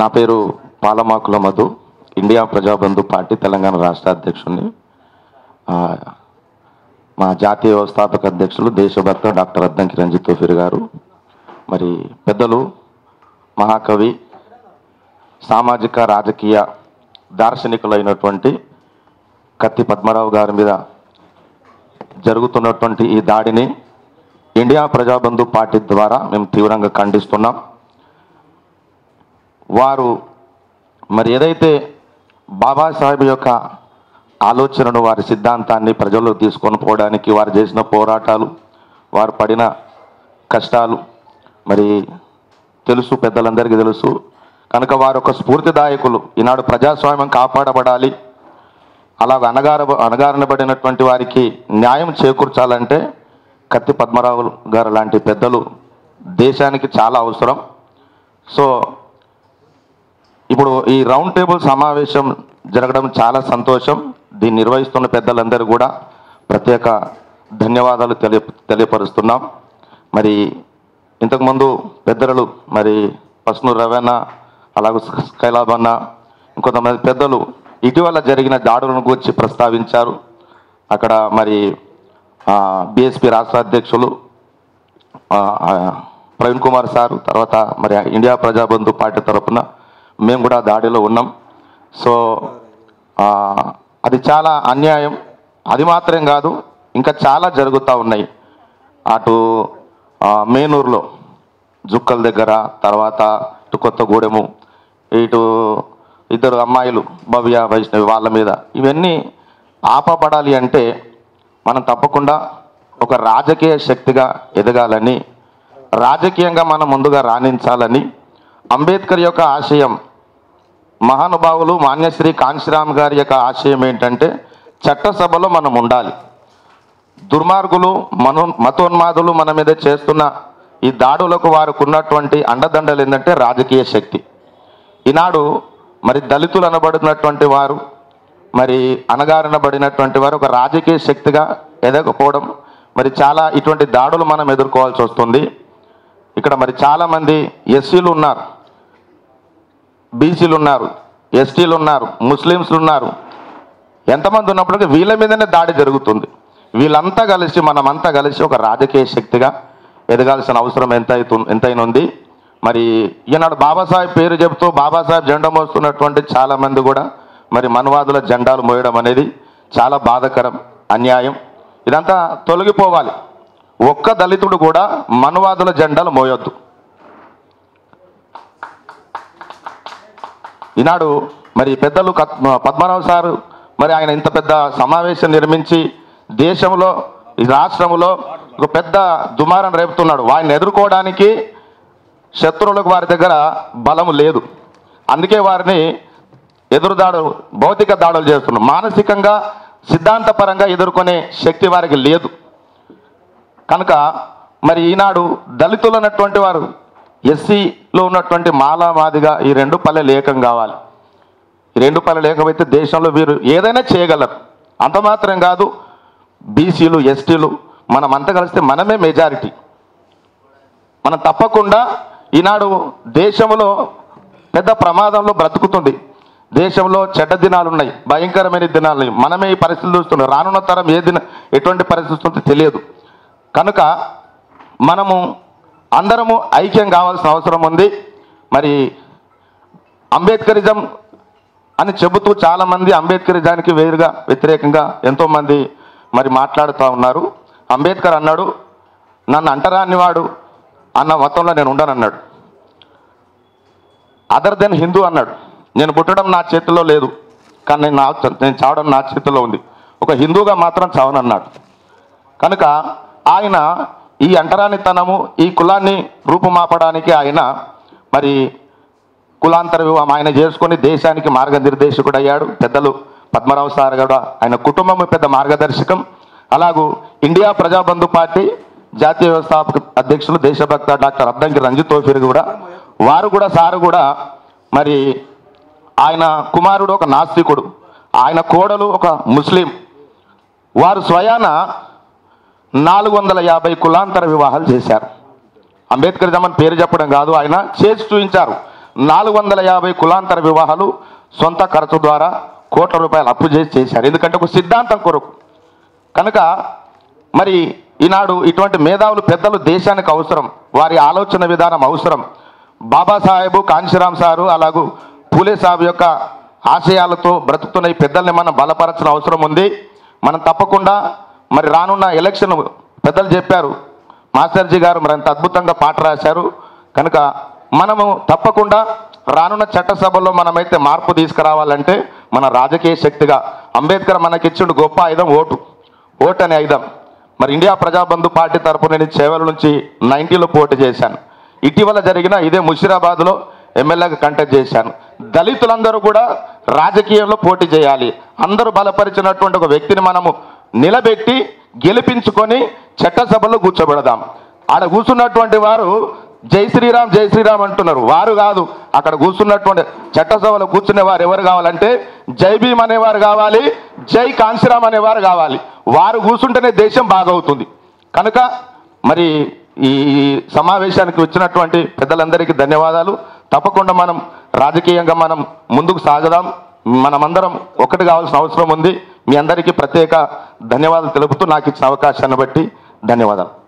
నా పేరు Palamakula Madhu India Prajabandhu party Telangana రాష్ట్ర అధ్యక్షుడిని. మా జాతీయ వ్యవస్థాపక అధ్యక్షులు దేశభక్త డాక్టర్ అద్దంకి రంజిత్ తోఫిర్ గారు. మరి పెద్దలు మహాకవి సామాజిక రాజకీయ దార్శనికులైనటువంటి కత్తి పద్మరావు గారి మీద జరుగుతున్నటువంటి ఈ దాడిని ఇండియా ప్రజాబంధు పార్టీ ద్వారా మేము తీవ్రంగా ఖండిస్తున్నాం. వారు మరి ఏదైతే బాబాసాహెబ్ యొక్క ఆలోచనను వారి సిద్ధాంతాన్ని ప్రజల్లో తీసుకొని పోవడానికి వారు చేసిన పోరాటాలు వారు పడిన కష్టాలు మరి తెలుసు పెద్దలందరికీ తెలుసు. కనుక వారు ఒక స్ఫూర్తిదాయకులు. ఈనాడు ప్రజాస్వామ్యం కాపాడబడాలి. అలాగ అనగార అనగారనబడినటువంటి వారికి న్యాయం చేకూర్చాలంటే కత్తి పద్మరావు గారు లాంటి పెద్దలు దేశానికి చాలా అవసరం. సో ఇప్పుడు ఈ రౌండ్ టేబుల్ సమావేశం జరగడం చాలా సంతోషం. దీన్ని నిర్వహిస్తున్న పెద్దలందరూ కూడా ప్రత్యేక ధన్యవాదాలు తెలియ తెలియపరుస్తున్నాం. మరి ఇంతకుముందు పెద్దలు మరి పసునూరు రవణ అలాగే కైలాబన్న ఇంకొంతమంది పెద్దలు ఇటీవల జరిగిన దాడులను గురించి ప్రస్తావించారు. అక్కడ మరి బీఎస్పీ రాష్ట్ర అధ్యక్షులు ప్రవీణ్ కుమార్ సార్ తర్వాత మరి ఇండియా ప్రజాబంధు పార్టీ తరఫున మేము కూడా దాడిలో ఉన్నాం. సో అది చాలా అన్యాయం. అది మాత్రం కాదు ఇంకా చాలా జరుగుతూ ఉన్నాయి. అటు మేనూరులో జుక్కల దగ్గర తర్వాత ఇటు కొత్తగూడెము ఇటు ఇద్దరు అమ్మాయిలు భవ్య వైష్ణవి వాళ్ళ మీద. ఇవన్నీ ఆపబడాలి అంటే మనం తప్పకుండా ఒక రాజకీయ శక్తిగా ఎదగాలని రాజకీయంగా మనం ముందుగా రాణించాలని అంబేద్కర్ యొక్క ఆశయం మహానుభావులు మాన్యశ్రీ కాంశీరామ్ గారి యొక్క ఆశయం ఏంటంటే చట్టసభలో మనం ఉండాలి. దుర్మార్గులు మనో మతోన్మాదులు మన మీద చేస్తున్న ఈ దాడులకు వారికి ఉన్నటువంటి అండదండలు ఏంటంటే రాజకీయ శక్తి. ఈనాడు మరి దళితులు అనబడినటువంటి వారు మరి అణగారినబడినటువంటి వారు ఒక రాజకీయ శక్తిగా ఎదగకపోవడం మరి చాలా ఇటువంటి దాడులు మనం ఎదుర్కోవాల్సి వస్తుంది. ఇక్కడ మరి చాలామంది ఎస్సీలు ఉన్నారు. బీసీలు ఉన్నారు ఎస్టీలు ఉన్నారు ముస్లిమ్స్లు ఉన్నారు. ఎంతమంది ఉన్నప్పటికీ వీళ్ళ మీదనే దాడి జరుగుతుంది. వీళ్ళంతా కలిసి మనమంతా కలిసి ఒక రాజకీయ శక్తిగా ఎదగాల్సిన అవసరం ఎంత ఎంతైనా ఉంది మరి ఈనాడు బాబాసాహెబ్ పేరు చెబుతూ బాబాసాహెబ్ జెండా మోస్తున్నటువంటి చాలామంది కూడా మరి మనువాదుల జెండాలు మోయడం అనేది చాలా బాధకరం అన్యాయం. ఇదంతా తొలగిపోవాలి. ఒక్క దళితుడు కూడా మనువాదుల జెండాలు మోయొద్దు. ఈనాడు మరి పెద్దలు కత్- పద్మనాభ సారు మరి ఆయన ఇంత పెద్ద సమావేశం నిర్మించి దేశంలో ఈ రాష్ట్రంలో ఒక పెద్ద దుమారం రేపుతున్నాడు. వారిని ఎదుర్కోవడానికి శత్రువులకు వారి దగ్గర బలం లేదు. అందుకే వారిని ఎదురుదాడు భౌతిక దాడులు చేస్తున్నారు మానసికంగా సిద్ధాంతపరంగా ఎదుర్కొనే శక్తి వారికి లేదు. కనుక మరి ఈనాడు దళితులు అన్నటువంటి వారు ఎస్సీలో ఉన్నటువంటి మాలా మాదిగా ఈ రెండు పల్లెలు ఏకం కావాలి. ఈ రెండు పల్లెలు ఏకమైతే దేశంలో వీరు ఏదైనా చేయగలరు. అంత మాత్రం కాదు బీసీలు ఎస్టీలు మనం అంత కలిస్తే మనమే మెజారిటీ మనం తప్పకుండా ఈనాడు దేశంలో పెద్ద ప్రమాదంలో బ్రతుకుతుంది. దేశంలో చెడ్డ దినాలు ఉన్నాయి భయంకరమైన దినాలు ఉన్నాయి మనమే ఈ పరిస్థితులు చూస్తున్నాం. రానున్న తరం ఏ దిన ఎటువంటి పరిస్థితి తెలియదు. కనుక మనము అందరము ఐక్యం కావాల్సిన అవసరం ఉంది. మరి అంబేద్కరిజం అని చెబుతూ చాలామంది అంబేద్కరిజానికి వేరుగా వ్యతిరేకంగా ఎంతోమంది మరి మాట్లాడుతూ ఉన్నారు. అంబేద్కర్ అన్నాడు నన్ను అంటరానివాడు అన్న మతంలో నేను ఉండనన్నాడు. అదర్ దెన్ హిందూ అన్నాడు. నేను పుట్టడం నా చేతిలో లేదు కానీ నేను నా నేను చావడం నా చేతిలో ఉంది. ఒక హిందూగా మాత్రం చావనన్నాడు. కనుక ఆయన ఈ అంటరానితనము ఈ కులాన్ని రూపుమాపడానికి ఆయన మరి కులాంతర వివాహం ఆయన చేసుకొని దేశానికి మార్గనిర్దేశకుడు అయ్యాడు పెద్దలు పద్మరావు సార్ కూడా ఆయన కుటుంబం పెద్ద మార్గదర్శకం. అలాగూ ఇండియా ప్రజాబంధు పార్టీ జాతీయ వ్యవస్థాపక అధ్యక్షులు దేశభక్త డాక్టర్ అద్దంకి రంజిత్ తోఫీర్ కూడా వారు కూడా సారు కూడా మరి ఆయన కుమారుడు ఒక నాస్తికుడు. ఆయన కోడలు ఒక ముస్లిం. వారు స్వయాన నాలుగు వందల యాభై కులాంతర వివాహాలు చేశారు. అంబేద్కర్ జమన్ పేరు చెప్పడం కాదు ఆయన చేసి చూపించారు. నాలుగు వందల యాభై కులాంతర వివాహాలు సొంత ఖర్చు ద్వారా కోట్ల రూపాయలు అప్పు చేసి చేశారు. ఎందుకంటే ఒక సిద్ధాంతం కొరకు. కనుక మరి ఈనాడు ఇటువంటి మేధావులు పెద్దలు దేశానికి అవసరం వారి ఆలోచన విధానం అవసరం. బాబాసాహెబు కాంశీరామ్ సారు అలాగూ పూలే సాహెబ్ యొక్క ఆశయాలతో బ్రతుకుతున్న ఈ పెద్దల్ని మనం బలపరచిన అవసరం ఉంది. మనం తప్పకుండా మరి రానున్న ఎలక్షన్ పెద్దలు చెప్పారు. మాస్టర్జీ గారు మరింత అద్భుతంగా పాట రాశారు. కనుక మనము తప్పకుండా రానున్న చట్టసభలో మనమైతే మార్పు తీసుకురావాలంటే మన రాజకీయ శక్తిగా అంబేద్కర్ మనకిచ్చిండు గొప్ప ఆయుధం ఓటు. ఓటు అనే ఆయుధం. మరి ఇండియా ప్రజాబంధు పార్టీ తరపు నేను చేవల నుంచి నైన్టీలో పోటీ చేశాను. ఇటీవల జరిగిన ఇదే ముషిరాబాద్లో ఎమ్మెల్యేగా కంటెక్ట్ చేశాను. దళితులందరూ కూడా రాజకీయంలో పోటీ చేయాలి. అందరూ బలపరిచినటువంటి ఒక వ్యక్తిని మనము నిలబెట్టి గెలిపించుకొని చట్టసభలో కూర్చోబెడదాం. ఆడ కూర్చున్నటువంటి వారు జై శ్రీరామ్ జై శ్రీరామ్ అంటున్నారు. వారు కాదు అక్కడ కూర్చున్నటువంటి చట్టసభలో కూర్చునే వారు ఎవరు కావాలంటే జై భీమ్ అనేవారు కావాలి జై కాంశీరామ్ అనేవారు కావాలి. వారు కూర్చుంటేనే దేశం బాగవుతుంది. కనుక మరి ఈ సమావేశానికి వచ్చినటువంటి పెద్దలందరికీ ధన్యవాదాలు. తప్పకుండా మనం రాజకీయంగా మనం ముందుకు సాగదాం. మనమందరం ఒకటి కావాల్సిన అవసరం ఉంది. మీ అందరికీ ప్రత్యేక ధన్యవాదాలు తెలుపుతూ నాకు ఇచ్చిన అవకాశాన్ని బట్టి ధన్యవాదాలు.